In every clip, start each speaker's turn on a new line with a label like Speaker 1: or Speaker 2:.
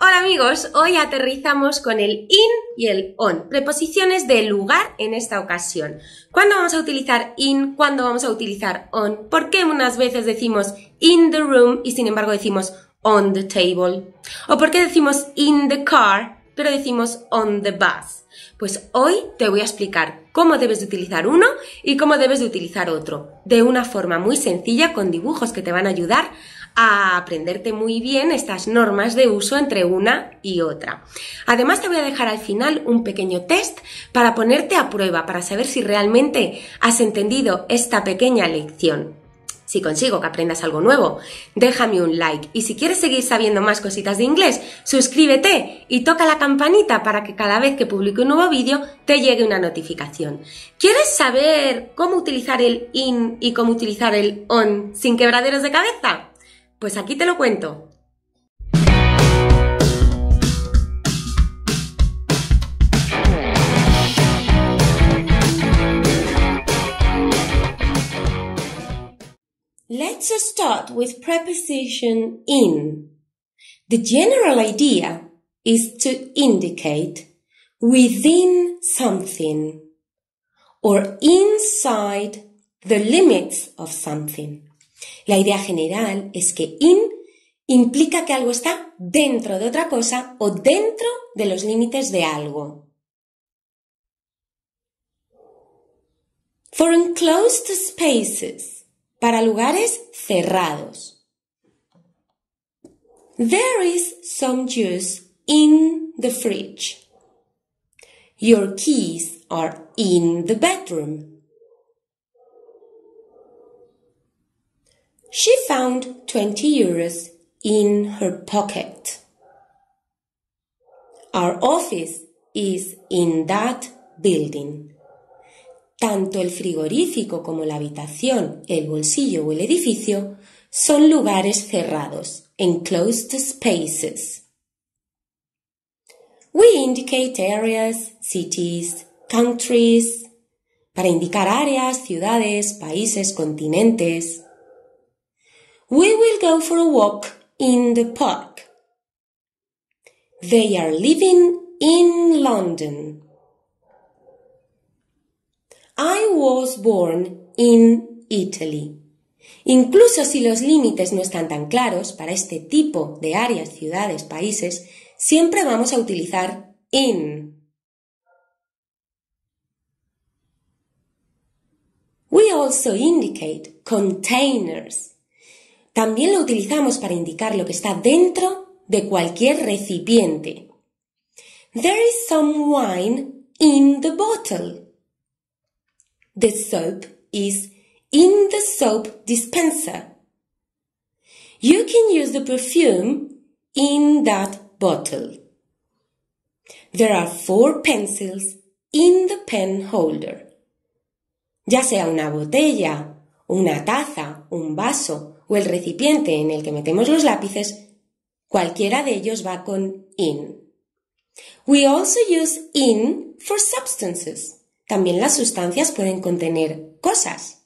Speaker 1: Hola amigos, hoy aterrizamos con el in y el on, preposiciones de lugar en esta ocasión. ¿Cuándo vamos a utilizar in? ¿Cuándo vamos a utilizar on? ¿Por qué unas veces decimos in the room y sin embargo decimos on the table? ¿O por qué decimos in the car pero decimos on the bus? Pues hoy te voy a explicar cómo debes de utilizar uno y cómo debes de utilizar otro, de una forma muy sencilla con dibujos que te van a ayudar a aprenderte muy bien estas normas de uso entre una y otra. Además te voy a dejar al final un pequeño test para ponerte a prueba, para saber si realmente has entendido esta pequeña lección. Si consigo que aprendas algo nuevo, déjame un like y si quieres seguir sabiendo más cositas de inglés, suscríbete y toca la campanita para que cada vez que publique un nuevo vídeo te llegue una notificación. ¿Quieres saber cómo utilizar el in y cómo utilizar el on sin quebraderos de cabeza? Pues aquí te lo cuento. Let's start with preposition in. The general idea is to indicate within something or inside the limits of something. La idea general es que in implica que algo está dentro de otra cosa o dentro de los límites de algo. For enclosed spaces, para lugares cerrados. There is some juice in the fridge. Your keys are in the bedroom. She found 20 euros in her pocket. Our office is in that building. Tanto el frigorífico como la habitación, el bolsillo o el edificio son lugares cerrados, enclosed spaces. We indicate areas, cities, countries, para indicar áreas, ciudades, países, continentes. We will go for a walk in the park. They are living in London. I was born in Italy. Incluso si los límites no están tan claros para este tipo de áreas, ciudades, países, siempre vamos a utilizar in. We also indicate containers. También lo utilizamos para indicar lo que está dentro de cualquier recipiente. There is some wine in the bottle. The soap is in the soap dispenser. You can use the perfume in that bottle. There are four pencils in the pen holder. Ya sea una botella, una taza, un vaso o el recipiente en el que metemos los lápices, cualquiera de ellos va con in. We also use in for substances. También las sustancias pueden contener cosas.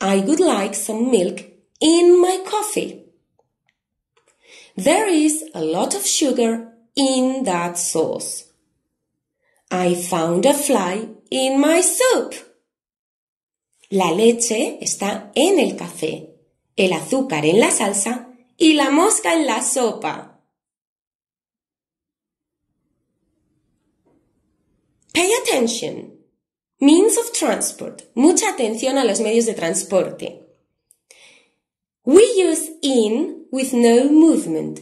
Speaker 1: I would like some milk in my coffee. There is a lot of sugar in that sauce. I found a fly in my soup. La leche está en el café el azúcar en la salsa y la mosca en la sopa. Pay attention. Means of transport. Mucha atención a los medios de transporte. We use in with no movement.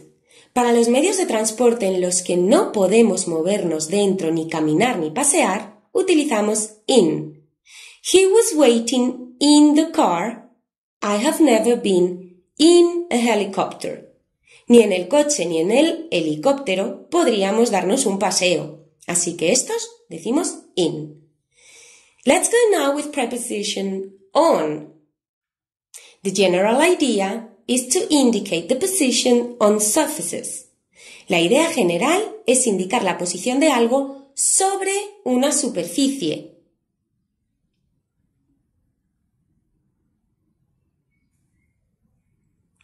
Speaker 1: Para los medios de transporte en los que no podemos movernos dentro, ni caminar, ni pasear, utilizamos in. He was waiting in the car I have never been in a helicopter. Ni en el coche ni en el helicóptero podríamos darnos un paseo. Así que estos decimos in. Let's go now with preposition on. The general idea is to indicate the position on surfaces. La idea general es indicar la posición de algo sobre una superficie,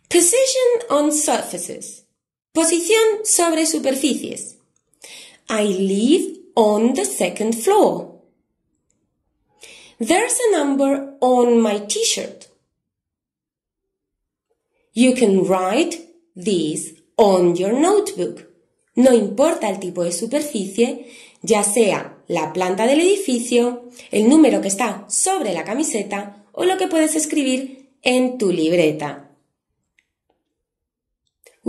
Speaker 1: Position on surfaces. Posición sobre superficies. I live on the second floor. There's a number on my t-shirt. You can write this on your notebook. No importa el tipo de superficie, ya sea la planta del edificio, el número que está sobre la camiseta o lo que puedes escribir en tu libreta.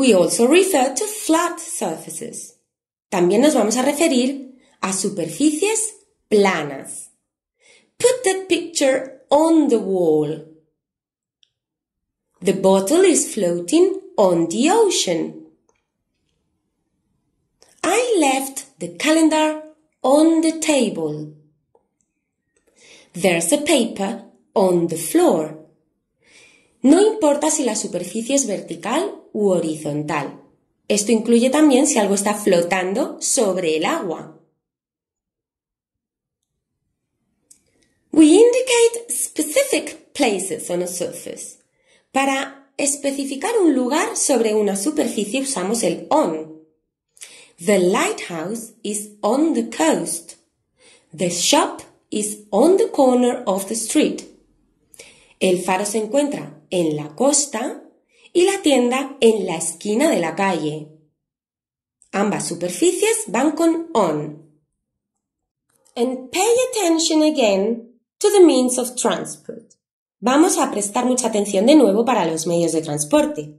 Speaker 1: We also refer to flat surfaces. También nos vamos a referir a superficies planas. Put that picture on the wall. The bottle is floating on the ocean. I left the calendar on the table. There's a paper on the floor. No importa si la superficie es vertical u horizontal. Esto incluye también si algo está flotando sobre el agua. We indicate specific places on a surface. Para especificar un lugar sobre una superficie usamos el on. The lighthouse is on the coast. The shop is on the corner of the street. El faro se encuentra en la costa y la tienda en la esquina de la calle. Ambas superficies van con on. And pay attention again to the means of transport. Vamos a prestar mucha atención de nuevo para los medios de transporte.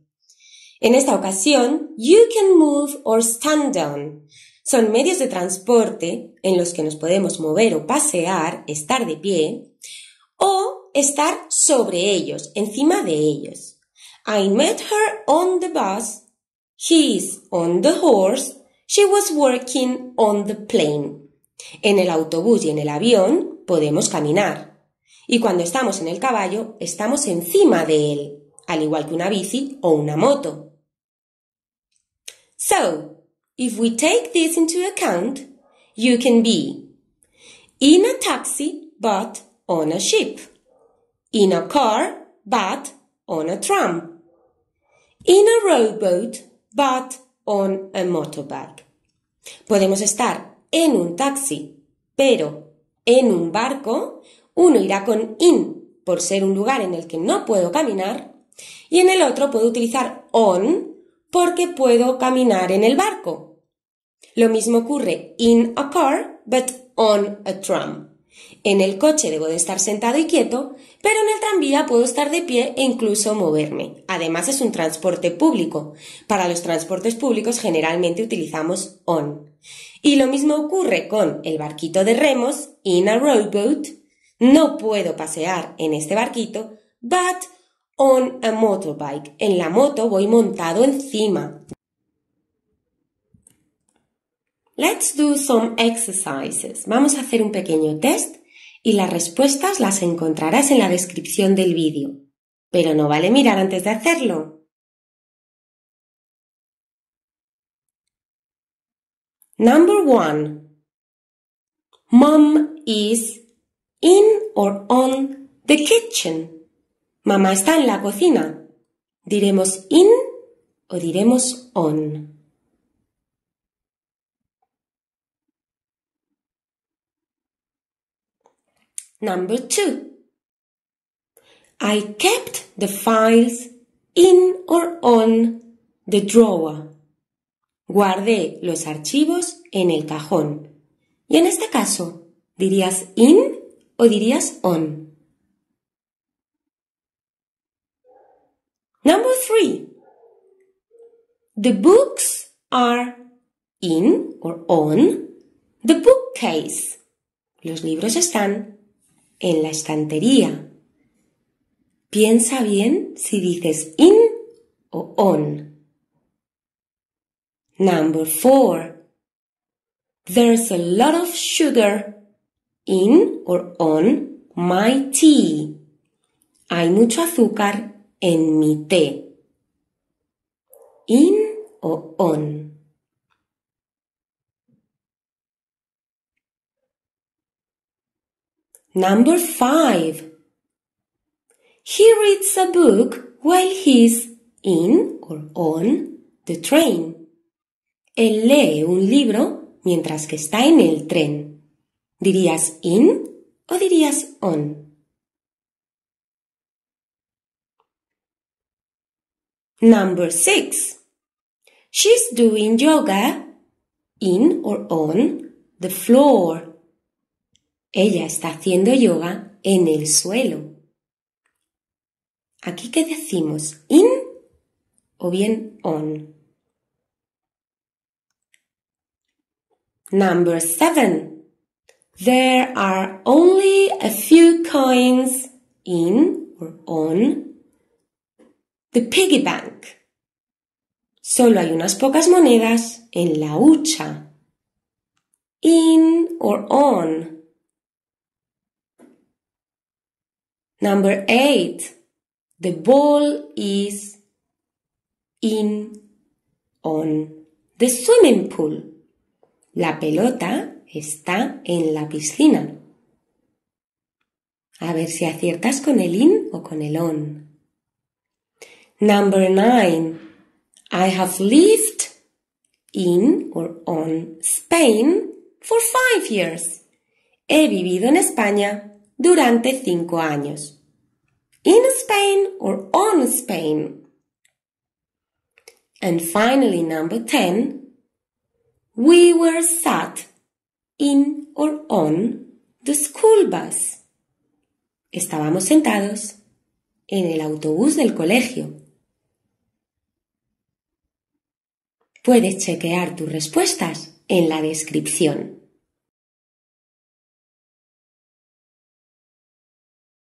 Speaker 1: En esta ocasión, you can move or stand down. Son medios de transporte en los que nos podemos mover o pasear, estar de pie, o estar sobre ellos, encima de ellos. I met her on the bus. He's on the horse. She was working on the plane. En el autobús y en el avión podemos caminar. Y cuando estamos en el caballo, estamos encima de él, al igual que una bici o una moto. So, if we take this into account, you can be in a taxi but on a ship, in a car but on a tram, in a rowboat but on a motorbike. Podemos estar en un taxi, pero en un barco, uno irá con in por ser un lugar en el que no puedo caminar y en el otro puedo utilizar on porque puedo caminar en el barco. Lo mismo ocurre in a car, but on a tram. En el coche debo de estar sentado y quieto, pero en el tranvía puedo estar de pie e incluso moverme. Además es un transporte público. Para los transportes públicos generalmente utilizamos on. Y lo mismo ocurre con el barquito de remos, in a rowboat. No puedo pasear en este barquito, but on a motorbike. En la moto voy montado encima. Let's do some exercises. Vamos a hacer un pequeño test y las respuestas las encontrarás en la descripción del vídeo. Pero no vale mirar antes de hacerlo. Number one. Mom is in or on the kitchen. Mamá está en la cocina. ¿Diremos in o diremos on? Number two. I kept the files in or on the drawer. Guardé los archivos en el cajón. Y en este caso, ¿dirías in o dirías on? Number three. The books are in or on the bookcase. Los libros están en la estantería. Piensa bien si dices in o on. Number four. There's a lot of sugar in or on my tea. Hay mucho azúcar en mi té. In o on. Number five. He reads a book while he's in or on the train. Él lee un libro mientras que está en el tren. ¿Dirías in o dirías on? Number six. She's doing yoga in or on the floor. Ella está haciendo yoga en el suelo. Aquí qué decimos, in o bien on. Number seven. There are only a few coins in or on the piggy bank. Solo hay unas pocas monedas en la hucha. In or on. Number eight. The ball is in on the swimming pool. La pelota está en la piscina. A ver si aciertas con el in o con el on. Number nine. I have lived in or on Spain for five years. He vivido en España durante cinco años. In Spain or on Spain. And finally, number 10. We were sat in or on the school bus. Estábamos sentados en el autobús del colegio. Puedes chequear tus respuestas en la descripción.